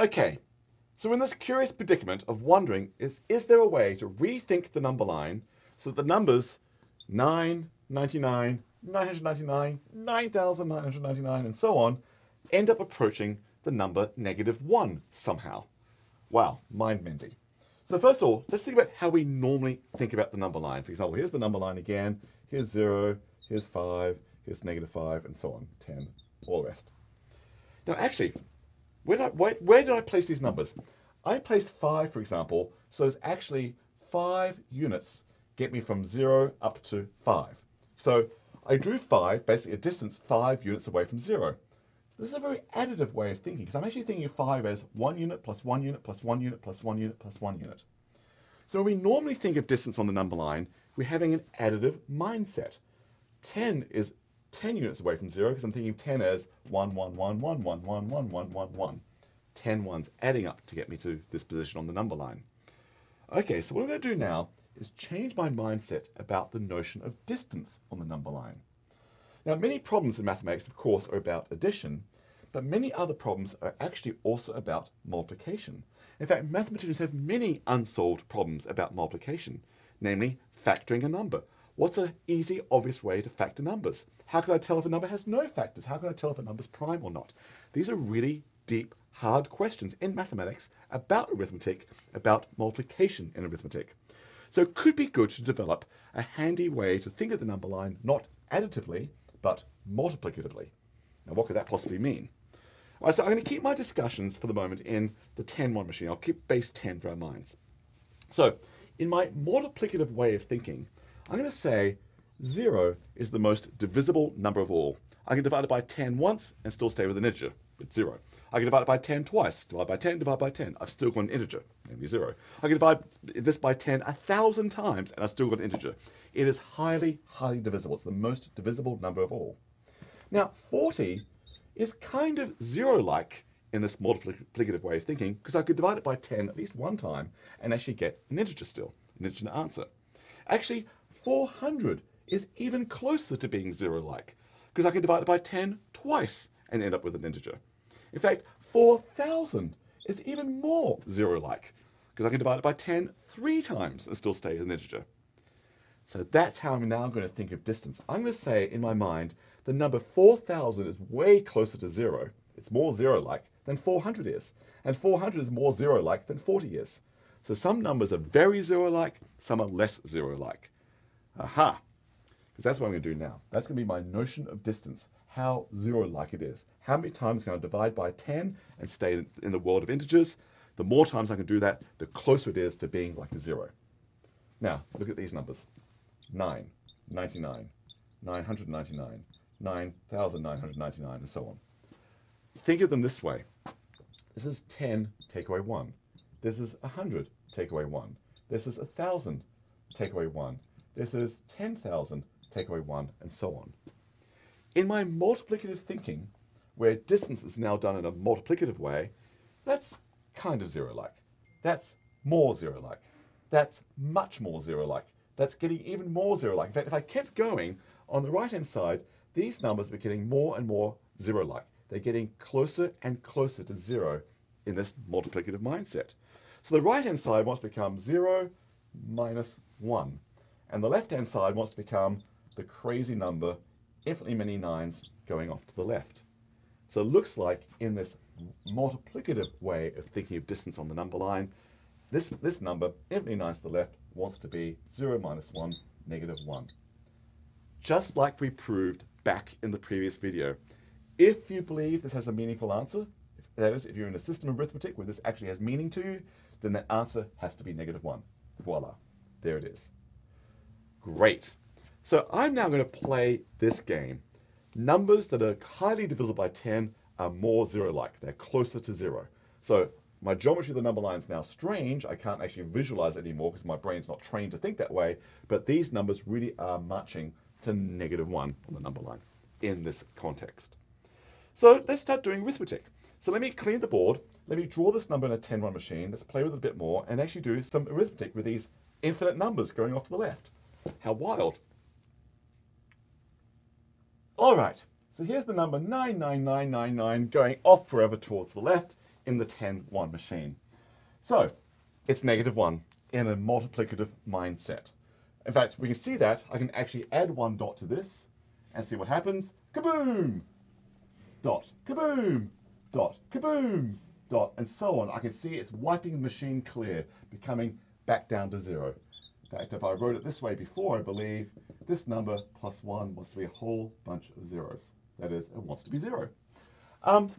Okay, so we're in this curious predicament of wondering is, is there a way to rethink the number line so that the numbers 9, 99, 999, 9,999, and so on end up approaching the number negative 1 somehow? Wow, mind-bending. So first of all, let's think about how we normally think about the number line. For example, here's the number line again. Here's 0, here's 5, here's negative 5, and so on, 10, all the rest. Now actually, did, I, where, where did I place these numbers? I placed 5, for example, so there's actually 5 units get me from 0 up to 5. So I drew 5, basically a distance 5 units away from 0. This is a very additive way of thinking, because I'm actually thinking of 5 as 1 unit plus 1 unit plus 1 unit plus 1 unit plus 1 unit. So when we normally think of distance on the number line, we're having an additive mindset. 10 is 10 units away from 0, because I'm thinking of 10 as 1, 1, 1, 1, 1, 1, 1, 1, 1, 1. 10 ones adding up to get me to this position on the number line. Okay, so what I'm going to do now is change my mindset about the notion of distance on the number line. Now, many problems in mathematics, of course, are about addition, but many other problems are actually also about multiplication. In fact, mathematicians have many unsolved problems about multiplication, namely factoring a number. What's an easy, obvious way to factor numbers? How can I tell if a number has no factors? How can I tell if a number's prime or not? These are really deep, hard questions in mathematics about arithmetic, about multiplication in arithmetic. So it could be good to develop a handy way to think of the number line not additively, but multiplicatively. Now, what could that possibly mean? Right, so I'm going to keep my discussions for the moment in the 10 1 machine. I'll keep base 10 for our minds. So in my multiplicative way of thinking, I'm going to say 0 is the most divisible number of all. I can divide it by 10 once and still stay with an integer. It's 0. I can divide it by 10 twice. Divide by 10, divide by 10. I've still got an integer, namely 0. I can divide this by 10 a thousand times and I've still got an integer. It is highly, highly divisible. It's the most divisible number of all. Now, 40 is kind of zero-like in this multiplicative way of thinking because I could divide it by 10 at least one time and actually get an integer still, an integer answer. Actually, 400 is even closer to being zero-like because I can divide it by 10 twice and end up with an integer. In fact, 4,000 is even more zero-like because I can divide it by 10 three times and still stay as an integer. So that's how I'm now going to think of distance. I'm going to say in my mind the number 4,000 is way closer to zero. It's more zero-like than 400 is. And 400 is more zero-like than 40 is. So some numbers are very zero-like, some are less zero-like. Aha! Because that's what I'm going to do now. That's going to be my notion of distance, how zero-like it is. How many times can I divide by 10 and stay in the world of integers? The more times I can do that, the closer it is to being like a zero. Now, look at these numbers. 9, 99, 999, 9,999, and so on. Think of them this way. This is 10, take away 1. This is 100, take away 1. This is 1,000, take away 1. This is 10,000, take away 1, and so on. In my multiplicative thinking, where distance is now done in a multiplicative way, that's kind of zero-like. That's more zero-like. That's much more zero-like that's getting even more zero-like. In fact, if I kept going, on the right-hand side, these numbers are getting more and more zero-like. They're getting closer and closer to zero in this multiplicative mindset. So the right-hand side wants to become 0 minus 1. And the left-hand side wants to become the crazy number, infinitely many nines going off to the left. So it looks like in this multiplicative way of thinking of distance on the number line, this, this number, infinitely nines to the left, wants to be 0 minus 1, negative 1. Just like we proved back in the previous video, if you believe this has a meaningful answer, that is, if you're in a system of arithmetic where this actually has meaning to you, then that answer has to be negative 1. Voila, there it is. Great. So I'm now going to play this game. Numbers that are highly divisible by 10 are more zero-like. They're closer to zero. So my geometry of the number line is now strange. I can't actually visualize anymore because my brain's not trained to think that way. But these numbers really are marching to negative 1 on the number line in this context. So let's start doing arithmetic. So let me clean the board. Let me draw this number in a 10-1 machine. Let's play with it a bit more and actually do some arithmetic with these infinite numbers going off to the left. How wild. All right, so here's the number 99999 going off forever towards the left in the 10, 1 machine. So it's negative 1 in a multiplicative mindset. In fact, we can see that. I can actually add one dot to this and see what happens. Kaboom! Dot, kaboom! Dot, kaboom! Dot, and so on. I can see it's wiping the machine clear, becoming back down to zero. In fact, if I wrote it this way before, I believe this number plus 1 wants to be a whole bunch of zeros. That is, it wants to be 0. Um,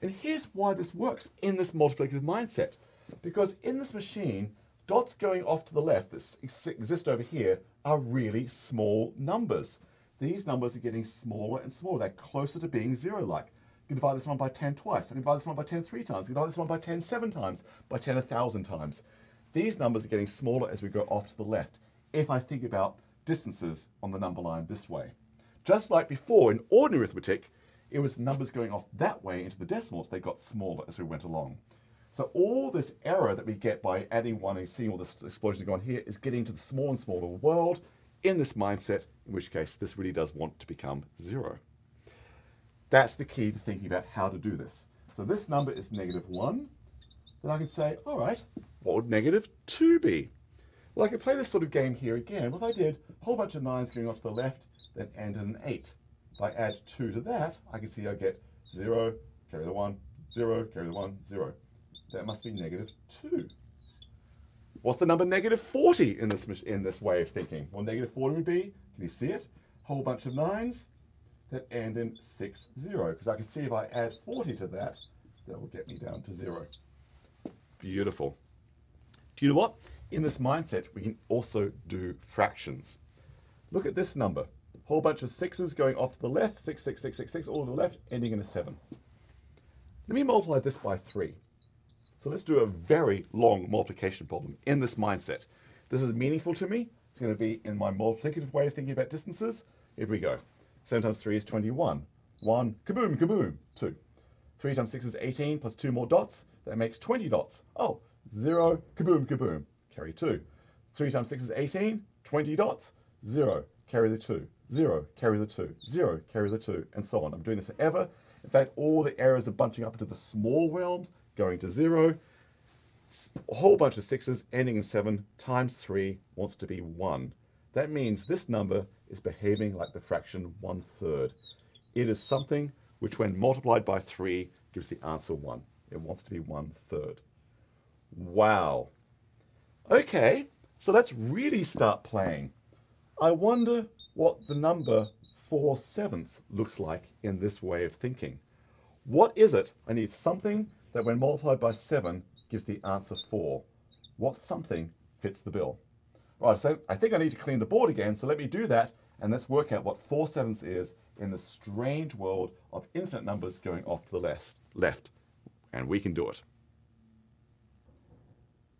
and here's why this works in this multiplicative mindset. Because in this machine, dots going off to the left that exist over here are really small numbers. These numbers are getting smaller and smaller. They're closer to being zero-like. You can divide this one by 10 twice. I can divide this one by 10 three times. You can divide this one by 10 seven times, by 10 a thousand times. These numbers are getting smaller as we go off to the left, if I think about distances on the number line this way. Just like before, in ordinary arithmetic, it was numbers going off that way into the decimals, they got smaller as we went along. So all this error that we get by adding one and seeing all this explosion going on here is getting to the small and smaller world in this mindset, in which case this really does want to become zero. That's the key to thinking about how to do this. So this number is negative 1. Then I can say, all right, what would negative 2 be? Well, I could play this sort of game here again. What if I did a whole bunch of 9s going off to the left, then in an 8? If I add 2 to that, I can see I get 0, carry the 1, 0, carry the 1, 0. That must be negative 2. What's the number negative 40 in this, in this way of thinking? Well, negative 40 would be, can you see it? A whole bunch of 9s that end in 6, 0. Because I can see if I add 40 to that, that will get me down to 0. Beautiful. You know what? In this mindset, we can also do fractions. Look at this number. Whole bunch of sixes going off to the left, 6, 6, 6, 6, 6, all to the left, ending in a 7. Let me multiply this by 3. So let's do a very long multiplication problem in this mindset. This is meaningful to me. It's going to be in my multiplicative way of thinking about distances. Here we go. 7 times 3 is 21. 1, kaboom, kaboom, 2. 3 times 6 is 18, plus 2 more dots. That makes 20 dots. Oh, 0, kaboom, kaboom, carry 2. 3 times 6 is 18, 20 dots, 0, carry the 2, 0, carry the 2, 0, carry the 2, and so on. I'm doing this forever. In fact, all the errors are bunching up into the small realms, going to 0. A whole bunch of 6s ending in 7 times 3 wants to be 1. That means this number is behaving like the fraction 1 third. It is something which when multiplied by 3 gives the answer 1. It wants to be 1 third. Wow. Okay, so let's really start playing. I wonder what the number 4 sevenths looks like in this way of thinking. What is it? I need something that when multiplied by 7 gives the answer 4. What something fits the bill? Right, so I think I need to clean the board again, so let me do that, and let's work out what 4 sevenths is in the strange world of infinite numbers going off to the left. left. And we can do it.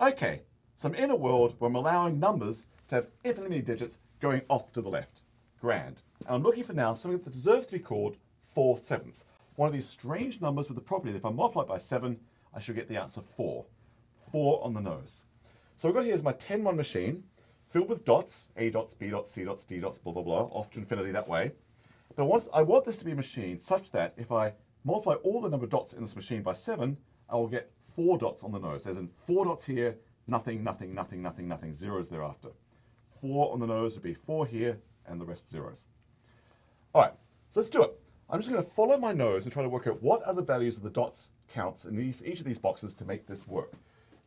Okay, so I'm in a world where I'm allowing numbers to have infinitely many digits going off to the left. Grand. And I'm looking for now something that deserves to be called 4 sevenths. One of these strange numbers with the property that if I multiply it by 7, I should get the answer 4. 4 on the nose. So I've got here is my 10-1 machine, filled with dots, A dots, B dots, C dots, D dots, blah, blah, blah, off to infinity that way. But I want, I want this to be a machine such that if I multiply all the number of dots in this machine by 7, I will get 4 dots on the nose. There's in 4 dots here, nothing, nothing, nothing, nothing, nothing, zeros thereafter. 4 on the nose would be 4 here, and the rest zeros. All right, so let's do it. I'm just going to follow my nose and try to work out what are the values of the dots counts in these, each of these boxes to make this work.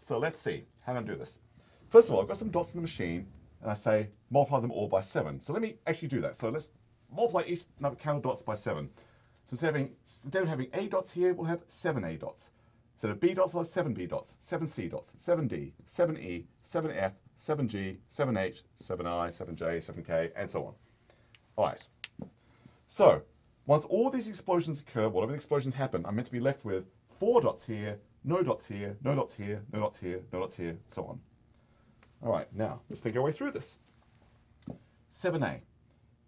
So let's see. How do I do this? First of all, I've got some dots in the machine, and I say multiply them all by 7. So let me actually do that. So let's multiply each number count of dots by 7. So instead of, having, instead of having A dots here, we'll have 7 A dots. Instead the B dots, we'll 7 B dots, 7 C dots, 7 D, 7 E, 7 F, 7 G, 7 H, 7 I, 7 J, 7 K, and so on. All right. So once all these explosions occur, whatever the explosions happen, I'm meant to be left with four dots here, no dots here, no dots here, no dots here, no dots here, so on. All right, now let's think our way through this. 7a.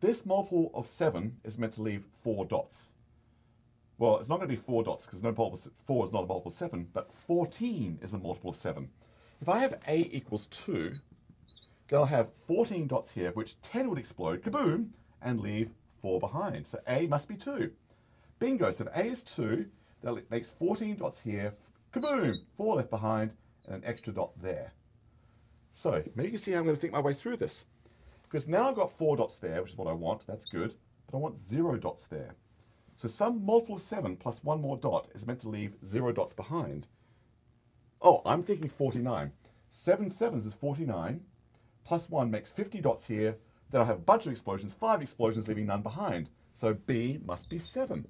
This multiple of 7 is meant to leave 4 dots. Well, it's not going to be 4 dots because no multiple 4 is not a multiple of 7, but 14 is a multiple of 7. If I have a equals 2, then I'll have 14 dots here, which 10 would explode, kaboom, and leave 4 behind. So A must be 2. Bingo. So if A is 2, that makes 14 dots here, Kaboom! Four left behind and an extra dot there. So maybe you can see how I'm going to think my way through this. Because now I've got four dots there, which is what I want. That's good. But I want zero dots there. So some multiple of 7 plus one more dot is meant to leave 0 dots behind. Oh, I'm thinking 49. 7 sevens is 49, plus 1 makes 50 dots here. Then I have a bunch of explosions, 5 explosions leaving none behind. So B must be 7.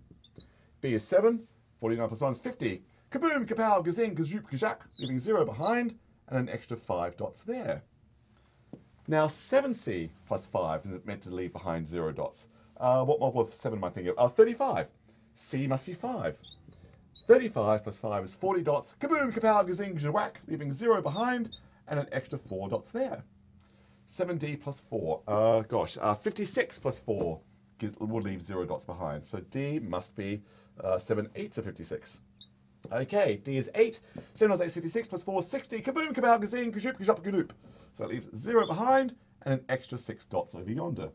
B is 7, 49 plus 1 is 50. Kaboom, kapow, gazing, kazoop, kajak, leaving 0 behind, and an extra 5 dots there. Now 7C plus 5 is meant to leave behind 0 dots. Uh, what multiple of 7 am I thinking of? Uh, 35. C must be 5. 35 plus 5 is 40 dots. Kaboom, kapow, gazing, whack, leaving 0 behind, and an extra 4 dots there. 7D plus 4. Uh, gosh, uh, 56 plus 4 would leave 0 dots behind. So D must be uh, 7 eighths of 56. Okay, D is 8. 7 times 8 is 56 plus 4 is 60. Kaboom, kapow, gazing, kajoop, kajoop, kadoop. So that leaves 0 behind and an extra 6 dots over yonder.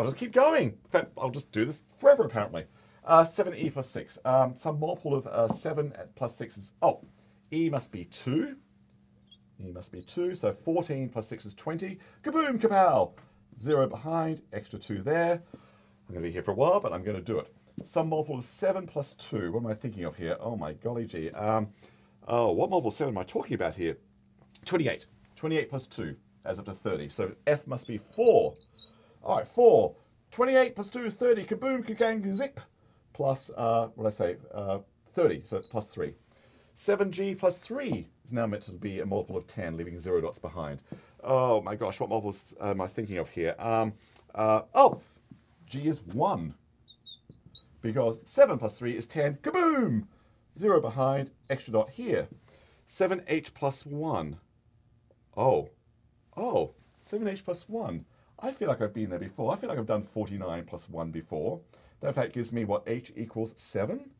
I'll just keep going. In fact, I'll just do this forever, apparently. Uh, 7e plus 6. Um, some multiple of uh, 7 plus 6 is... Oh, e must be 2. E must be 2. So 14 plus 6 is 20. Kaboom, kapow! 0 behind, extra 2 there. I'm going to be here for a while, but I'm going to do it. Some multiple of 7 plus 2. What am I thinking of here? Oh, my golly gee. Um, oh, what multiple 7 am I talking about here? 28. 28 plus 2 adds up to 30. So f must be 4. All right, 4. 28 plus 2 is 30. Kaboom, kakang, zip. Plus, uh, what did I say? Uh, 30, so plus 3. 7g plus 3 is now meant to be a multiple of 10, leaving 0 dots behind. Oh my gosh, what multiples am I thinking of here? Um, uh, oh, g is 1. Because 7 plus 3 is 10. Kaboom! 0 behind, extra dot here. 7h plus 1. Oh. Oh, 7h plus 1. I feel like I've been there before. I feel like I've done 49 plus 1 before. That in fact gives me what, h equals 7?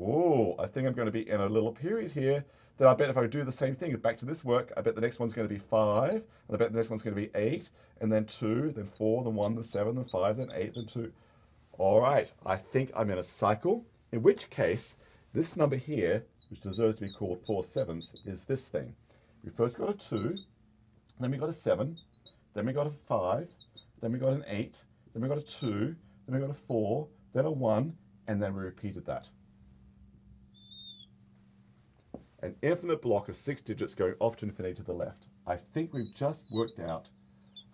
Oh, I think I'm going to be in a little period here. Then I bet if I do the same thing, back to this work, I bet the next one's going to be 5, and I bet the next one's going to be 8, and then 2, then 4, then 1, then 7, then 5, then 8, then 2. All right, I think I'm in a cycle, in which case, this number here, which deserves to be called 4 sevenths, is this thing. We first got a 2, then we got a 7, then we got a 5, then we got an 8, then we got a 2, then we got a 4, then a 1, and then we repeated that. An infinite block of six digits going off to infinity to the left. I think we've just worked out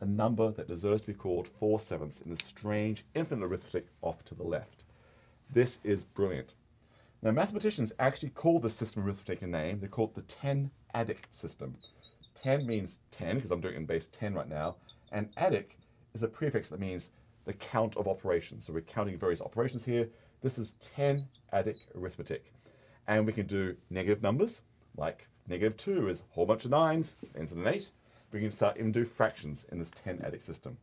a number that deserves to be called 4 sevenths in the strange infinite arithmetic off to the left. This is brilliant. Now mathematicians actually call this system of arithmetic a name. They call it the 10-adic system. 10 means 10, because I'm doing it in base 10 right now, and adic is a prefix that means the count of operations. So we're counting various operations here. This is 10-adic arithmetic. And we can do negative numbers, like negative 2 is a whole bunch of 9s, ends in an 8. We can start even do fractions in this 10-adic system.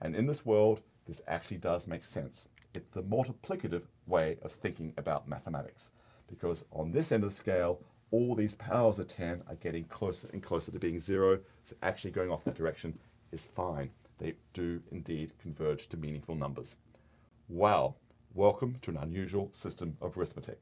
And in this world, this actually does make sense. It's the multiplicative way of thinking about mathematics. Because on this end of the scale, all these powers of 10 are getting closer and closer to being zero. So actually going off that direction is fine. They do indeed converge to meaningful numbers. Wow, welcome to an unusual system of arithmetic.